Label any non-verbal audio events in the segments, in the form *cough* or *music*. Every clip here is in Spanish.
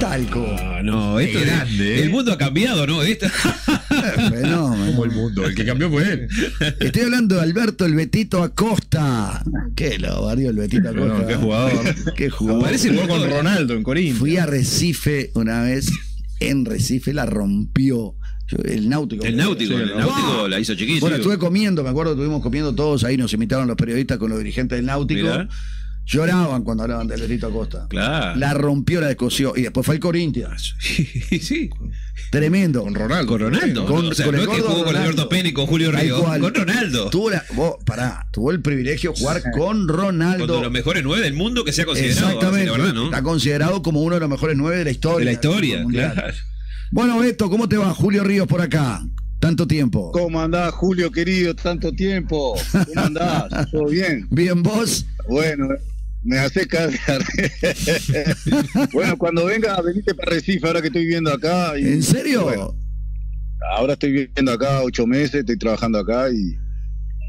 talco. Ah, no, esto Qué es- grande, ¿eh? El mundo ha cambiado, ¿no? Esto- *laughs* Fenómeno. Como el mundo. El que cambió fue él. Estoy hablando de Alberto el Betito Acosta. Qué lo barrio el Betito Acosta. No, qué jugador. *laughs* Qué jugador. Parece Jugó con. Ronaldo en Corín. Fui a Recife una vez. En Recife la rompió. El náutico. El náutico, el náutico la hizo chiquito. Bueno, estuve comiendo, me acuerdo, estuvimos comiendo todos ahí, nos invitaron los periodistas con los dirigentes del náutico. Mirá. Lloraban cuando hablaban del Betito Acosta. Claro. La rompió, la descosió. Y después fue el Corinthians. *laughs* sí. Tremendo. Con Ronaldo. Con Ronaldo. Con- o sea, con el no es que jugó con Ronaldo. Alberto y con Julio cual. Con Ronaldo. Tuvo la, vos, pará, tuvo el privilegio de jugar con Ronaldo. Con de los mejores nueve del mundo que se ha considerado. Exactamente. Verdad, ¿no? Está considerado como uno de los mejores nueve de la historia. De la historia, claro. Bueno, Beto, ¿cómo te va? Julio Ríos por acá. Tanto tiempo. ¿Cómo andás, Julio, querido? Tanto tiempo. ¿Cómo andás? *laughs* ¿Todo bien? Bien, vos. Bueno, me hace cagar. *laughs* bueno, cuando venga, venite para Recife, ahora que estoy viendo acá. y- ¿En serio? Bueno, ahora estoy viviendo acá ocho meses, estoy trabajando acá y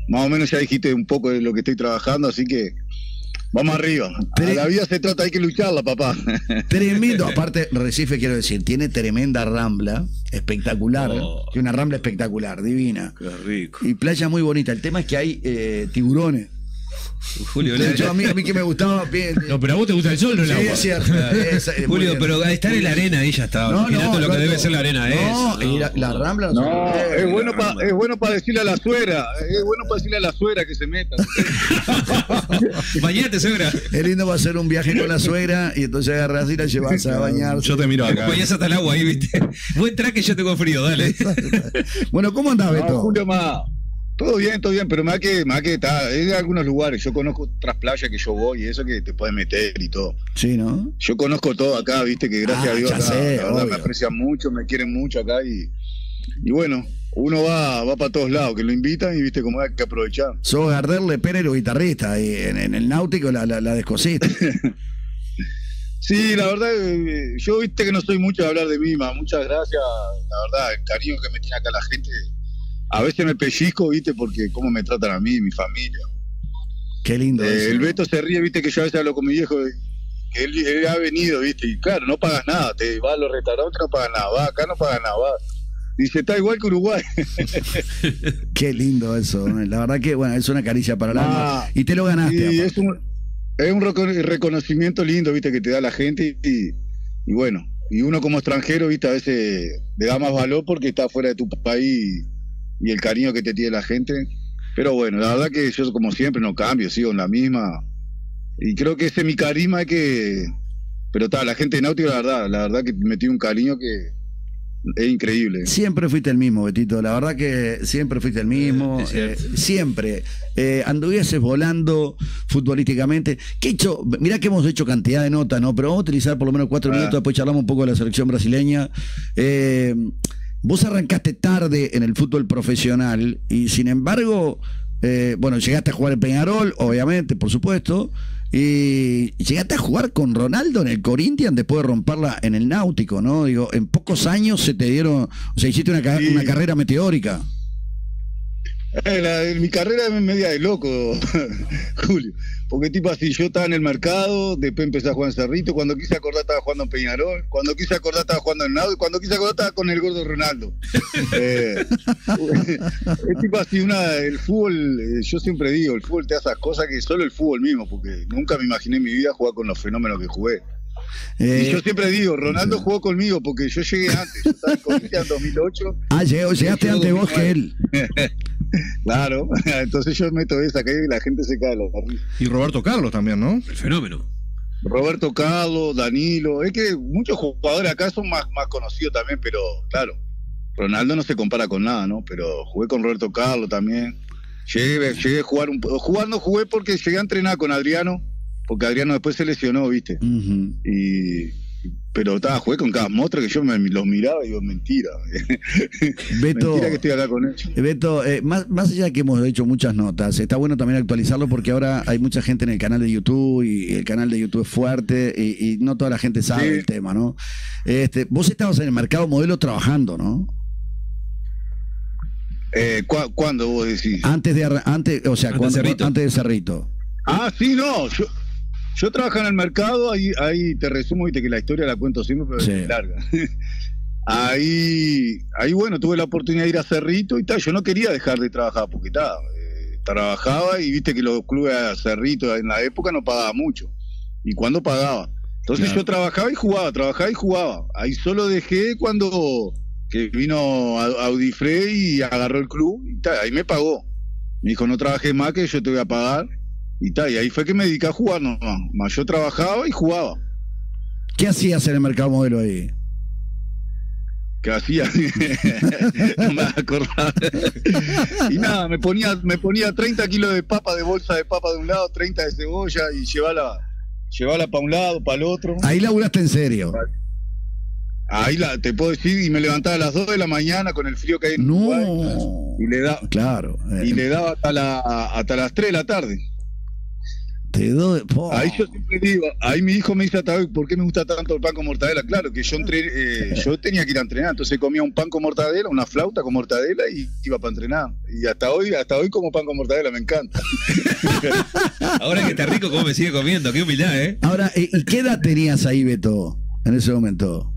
más o menos ya dijiste un poco de lo que estoy trabajando, así que vamos arriba. Tre- A la vida se trata, hay que lucharla, papá. *laughs* Tremendo. Aparte, Recife, quiero decir, tiene tremenda rambla. Espectacular. Oh. Tiene una rambla espectacular, divina. Qué rico. Y playa muy bonita. El tema es que hay eh, tiburones. Julio, hecho, a mí, a mí que me gustaba. Bien, No, pero a vos te gusta el sol, no el Sí, agua. es cierto. Es- es muy Julio, bien. pero estar en la arena ahí ya está. No, Imagínate no, lo que debe ser la arena No, es. y la, la rambla. No, es bueno para es bueno para decirle a la suegra, es bueno para decirle a la suegra que se meta. *laughs* Bañate, suegra. Es lindo va a hacer un viaje con la suegra y entonces agarras y la llevas a bañar. Yo te miro acá. Bañás hasta el agua ahí, viste. Vos entrás que yo tengo frío, dale. *laughs* Bueno, ¿cómo andás, No, Beto? Julio, más. Todo bien, todo bien, pero más que, más que está, es de algunos lugares. Yo conozco otras playas que yo voy y eso que te puedes meter y todo. Sí, ¿no? Yo conozco todo acá, viste, que gracias Ah, a Dios acá, sé, la verdad, me aprecian mucho, me quieren mucho acá y, y bueno, uno va, va para todos lados, que lo invitan y viste cómo hay que aprovechar. Sos Gardel, Lepera y los guitarristas. Y en, en el náutico la, la, la descosiste. *laughs* Sí, la verdad, eh, yo viste que no soy mucho de hablar de mí, ma, muchas gracias, la verdad, el cariño que me tiene acá la gente. A veces me pellizco, viste, porque cómo me tratan a mí, mi familia. Qué lindo. Eh, eso. el Beto se ríe, viste, que yo a veces hablo con mi viejo, eh, que él, él ha venido, viste, y claro, no pagas nada, te vas a los restaurantes, no pagas nada, vas acá, no pagas nada, vas. Dice, está igual que Uruguay. *laughs* Qué lindo eso. La verdad que, bueno, es una caricia para el Ah, alma. Y te lo ganaste. Y es un, es un reco- reconocimiento lindo, viste, que te da la gente y, y bueno, y uno como extranjero, viste, a veces le da más valor porque está fuera de tu país y, y el cariño que te tiene la gente. Pero bueno, la verdad que yo como siempre no cambio, sigo en la misma. Y creo que ese es mi carisma que... Pero está, la gente de Náutico, la verdad, la verdad que me tiene un cariño que es increíble. Siempre fuiste el mismo, Betito. La verdad que siempre fuiste el mismo. Cierto. eh, siempre. Eh, anduvieses volando futbolísticamente. ¿Qué he hecho? Mirá que hemos hecho cantidad de notas, ¿no? Pero vamos a utilizar por lo menos cuatro Ah. minutos, después charlamos un poco de la selección brasileña. Eh, vos arrancaste tarde en el fútbol profesional y sin embargo, eh, bueno, llegaste a jugar en Peñarol, obviamente, por supuesto. Y llegaste a jugar con Ronaldo en el Corinthians después de romperla en el Náutico, ¿no? Digo, en pocos años se te dieron, o sea, hiciste una, ca- Sí. una carrera meteórica. Eh, la- mi carrera es media de loco, *laughs* Julio. Porque tipo así, yo estaba en el mercado, después empecé a jugar en Cerrito, cuando quise acordar estaba jugando en Peñarol, cuando quise acordar estaba jugando en Náutico, cuando quise acordar estaba con el gordo Ronaldo. *laughs* Eh, *laughs* es tipo así, una, el fútbol, eh, yo siempre digo, el fútbol te hace esas cosas que solo el fútbol mismo, porque nunca me imaginé en mi vida jugar con los fenómenos que jugué. Eh, y yo siempre digo, Ronaldo jugó conmigo porque yo llegué antes, yo estaba en Corinthians en 2008. ah, llegó- llegaste antes vos que 2009. él. *laughs* Claro, *laughs* entonces yo meto esa que y la gente se cae de los barriles. Y Roberto Carlos también, ¿no? El fenómeno. Roberto Carlos, Danilo, es que muchos jugadores acá son más, más conocidos también, pero claro, Ronaldo no se compara con nada, ¿no? Pero jugué con Roberto Carlos también. Llegué, llegué a jugar un jugar no jugué porque llegué a entrenar con Adriano, porque Adriano después se lesionó, ¿viste? Y pero estaba, jugué con cada monstruo que yo me los miraba y digo, mentira. *laughs* Beto, mentira que estoy acá con ellos. Beto, eh, más, más allá de que hemos hecho muchas notas, está bueno también actualizarlo porque ahora hay mucha gente en el canal de YouTube y el canal de YouTube es fuerte y, y no toda la gente sabe Sí. el tema, ¿no? Este, vos estabas en el mercado modelo trabajando, ¿no? Eh, ¿cu- ¿Cuándo vos decís? Antes de antes, o sea, Antes cuando- de Cerrito. antes de Cerrito. Ah, sí, no. Yo, Yo trabajaba en el mercado, ahí, ahí te resumo, viste que la historia la cuento siempre, pero Sí. es larga. *laughs* ahí, ahí, bueno, tuve la oportunidad de ir a Cerrito y tal. Yo no quería dejar de trabajar porque tal, eh, trabajaba y viste que los clubes a Cerrito en la época no pagaba mucho. Y cuando pagaba. Entonces Claro. yo trabajaba y jugaba, trabajaba y jugaba. Ahí solo dejé cuando que vino a- Audifre y agarró el club y tal, ahí me pagó. Me dijo, no trabajes más que yo te voy a pagar. Y tal, y ahí fue que me dediqué a jugar nomás. Más yo trabajaba y jugaba. ¿Qué hacías en el mercado modelo ahí? ¿Qué hacía? *laughs* no me acordaba. y nada, me ponía, me ponía 30 kilos de papa, de bolsa de papa de un lado, 30 de cebolla y llevala, llevala para un lado, para el otro. Ahí laburaste en serio. Ahí la, te puedo decir, y me levantaba a las 2 de la mañana con el frío que hay en Uruguay, No. y le da, Claro. eh, y le daba hasta, la, hasta las 3 de la tarde. Te doy. po. Ahí yo siempre digo, ahí mi hijo me dice hasta hoy, ¿por qué me gusta tanto el pan con mortadela? Claro, que yo entré, eh, yo tenía que ir a entrenar, entonces comía un pan con mortadela, una flauta con mortadela y iba para entrenar. Y hasta hoy, hasta hoy como pan con mortadela, me encanta. *laughs* Ahora que está rico, ¿cómo me sigue comiendo? Qué humildad, ¿eh? Ahora, ¿y y qué edad tenías ahí, Beto, en ese momento?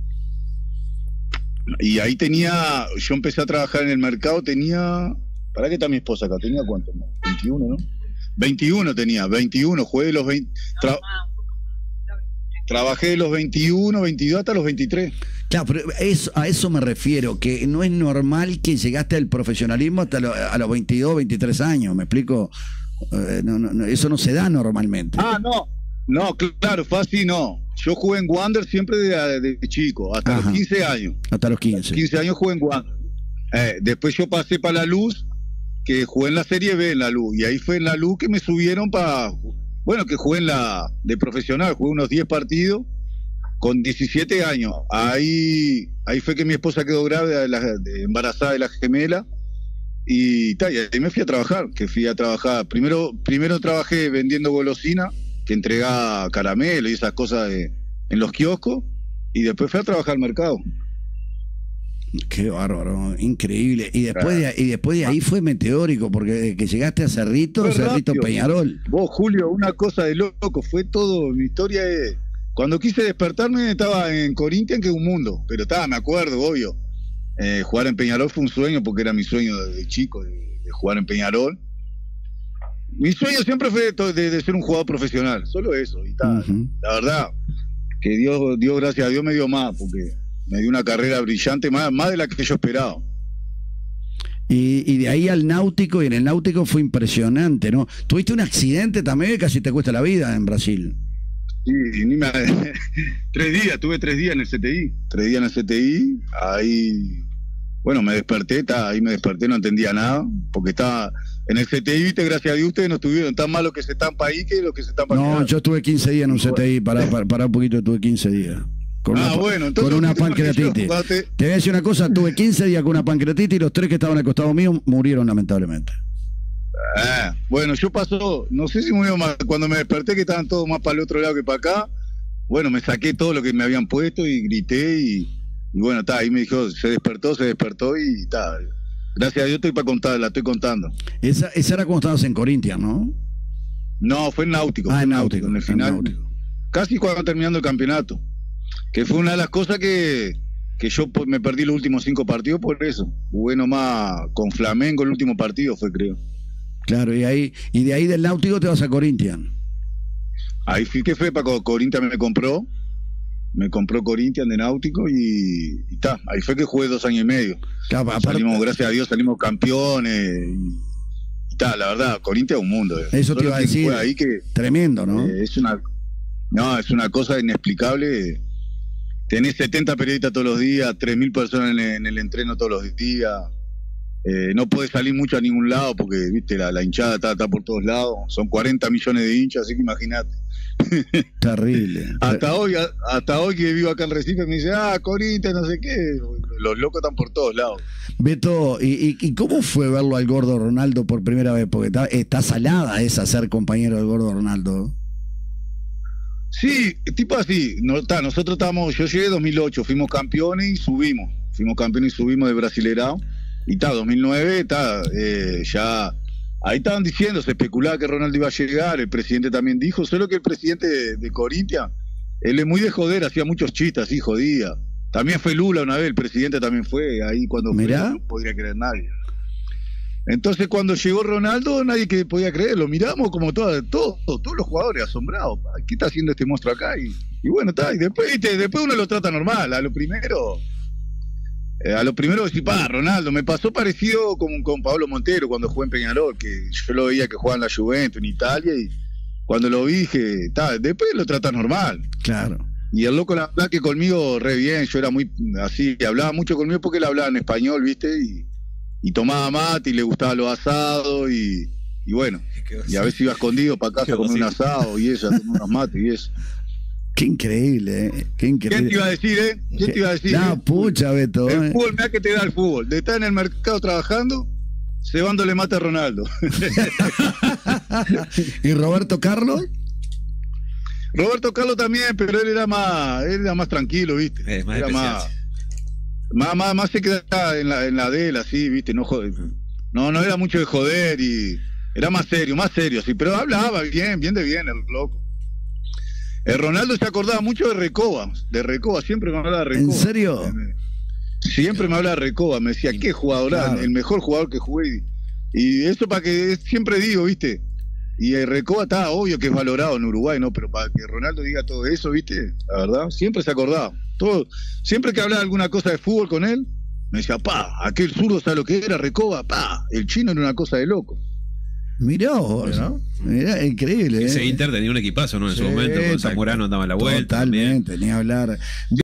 Y ahí tenía, yo empecé a trabajar en el mercado, tenía, ¿para qué está mi esposa acá? ¿Tenía cuánto? 21, ¿no? 21 tenía, 21, jugué de los 20, tra- trabajé de los 21, 22 hasta los 23. Claro, pero eso, a eso me refiero, que no es normal que llegaste al profesionalismo hasta lo- a los 22, 23 años, ¿me explico? Eh, no, no, no, eso no se da normalmente. Ah, no. No, claro, fue así, no. Yo jugué en Wander siempre de, de chico, hasta Ajá. los 15 años. Hasta los 15. 15 años jugué en Wander. Eh, después yo pasé para la luz, que jugué en la Serie B en la luz. Y ahí fue en la luz que me subieron para. Bueno, que jugué en la. de profesional, jugué unos 10 partidos con 17 años. Ahí, ahí fue que mi esposa quedó grave, de la- embarazada de la gemela. Y, ta, y ahí me fui a trabajar, que fui a trabajar. Primero, primero trabajé vendiendo golosina, que entregaba caramelo y esas cosas en los kioscos. Y después fui a trabajar al mercado. Qué bárbaro, increíble. Y después, de, y después de ahí fue meteórico, porque desde que llegaste a Cerrito, Cerrito rápido. Peñarol. Vos, Julio, una cosa de loco, fue todo, mi historia es... Cuando quise despertarme estaba en Corinthians, que es un mundo, pero estaba, me acuerdo, obvio. Eh, jugar en Peñarol fue un sueño, porque era mi sueño de, chico, de, de jugar en Peñarol. Mi sueño siempre fue de, ser un jugador profesional, solo eso, y tal. La verdad, que Dios, Dios, gracias a Dios, me dio más, porque me dio una carrera brillante, más, más de la que yo esperaba. Y, y de ahí al náutico, y en el náutico fue impresionante, ¿no? Tuviste un accidente también que casi te cuesta la vida en Brasil. Sí, ni me... *laughs* tres días, tuve tres días en el CTI. Tres días en el CTI, ahí, bueno, me desperté, ta, ahí me desperté, no entendía nada, porque estaba en el CTI, viste, gracias a Dios ustedes no estuvieron tan malos que se están para ahí que los que se están para No, yo estuve 15 días en un CTI, para, para, para un poquito, tuve 15 días. Con Ah, una, bueno, entonces con una pancreatitis. te- Te voy a decir una cosa, tuve *laughs* 15 días con una pancreatitis y los tres que estaban al costado mío murieron lamentablemente. Ah, bueno, yo pasó, no sé si murió más, cuando me desperté que estaban todos más para el otro lado que para acá, bueno, me saqué todo lo que me habían puesto y grité y, y bueno, está, ahí me dijo, se despertó, se despertó y está. Gracias a Dios estoy para contar, la estoy contando. Esa, esa era cuando estabas en Corinthians, ¿no? No, fue en Náutico. Ah, en Náutico. en el final. Casi cuando terminando el campeonato. Que fue una de las cosas que, que yo me perdí los últimos cinco partidos por eso. Jugué nomás con Flamengo el último partido, fue creo. Claro, y ahí y de ahí del Náutico te vas a Corinthians. Ahí fui que fue para Corinthians me compró. Me compró Corinthians de Náutico y, ta, ahí fue que jugué dos años y medio. Claro, aparte- Salimos, gracias a Dios, salimos campeones. Y, ta, la verdad, Corinthians es un mundo. eh. Eso te iba a decir. ahí que, tremendo, ¿no? Eh, es una no, es una cosa inexplicable. Tenés 70 periodistas todos los días, 3.000 personas en el, en el entreno todos los días. Eh, no puedes salir mucho a ningún lado porque, viste, la, la hinchada está, está por todos lados. Son 40 millones de hinchas, así que imagínate. *laughs* Terrible. Hasta hoy, hasta hoy que vivo acá en Recife me dice, ah, Corinthians, no sé qué. Los locos están por todos lados. Beto, ¿y, y, y cómo fue verlo al gordo Ronaldo por primera vez? Porque está, está salada esa ser compañero del gordo Ronaldo. Sí, tipo así. No, ta, nosotros estábamos, yo llegué en 2008, fuimos campeones y subimos. Fuimos campeones y subimos de Brasilerao. Y está, 2009, está, eh, ya ahí estaban diciendo, se especulaba que Ronaldo iba a llegar, el presidente también dijo, solo que el presidente de, de Corintia, él es muy de joder, hacía muchos chistes así, jodía. También fue Lula una vez, el presidente también fue, ahí cuando fue, Mirá. no podría creer nadie. Entonces cuando llegó Ronaldo, nadie que podía creer, lo miramos como todo, todo- todos los jugadores asombrados, "Pa, ¿qué está haciendo este monstruo acá? Y, y bueno, está, y después, viste, después uno lo trata normal, a lo primero, eh, a lo primero decir, pa, Ronaldo, me pasó parecido con, con Pablo Montero cuando jugó en Peñarol, que yo lo veía que jugaba en la Juventus, en Italia, y cuando lo vi dije, ta, después lo tratas normal. Claro. Y el loco la verdad que conmigo re bien, yo era muy así, hablaba mucho conmigo porque él hablaba en español, ¿viste? Y, y tomaba mate y le gustaba los asados y, y bueno, y a veces iba escondido para casa a comer un asado y eso, a tomar unos mates y eso. Qué increíble, ¿eh? Qué increíble. ¿Quién te iba a decir, eh? ¿Quién te iba a decir? No, eh? pucha, Beto. El ¿eh? fútbol, mira que te da el fútbol. De estar en el mercado trabajando, cebándole mate a Ronaldo. *laughs* ¿Y Roberto Carlos? Roberto Carlos también, pero él era más, él era más tranquilo, ¿viste? Es más era más. Más, más, más se quedaba en la, en la de él, así, ¿viste? No, jode- no, no era mucho de joder y era más serio, más serio, sí, pero hablaba bien, bien de bien, el loco. El Ronaldo se acordaba mucho de Recoba, de Recoba, siempre me hablaba de ¿En Recoba. serio? Siempre me hablaba de Recoba, me decía, qué jugador, Claro. el mejor jugador que jugué. Y eso para que siempre digo, ¿viste? Y el Recoba está obvio que es valorado en Uruguay, ¿no? Pero para que Ronaldo diga todo eso, ¿viste? La verdad, siempre se acordaba. Todo, siempre que hablaba alguna cosa de fútbol con él, me decía, pa, aquel zurdo sabe lo que era Recoba, pa, el chino era una cosa de loco. Mirá vos. ¿no? Mirá, increíble. Ese ¿eh? Inter tenía un equipazo, ¿no? En su momento, con Zamorano daba la vuelta. también. Totalmente, ni hablar.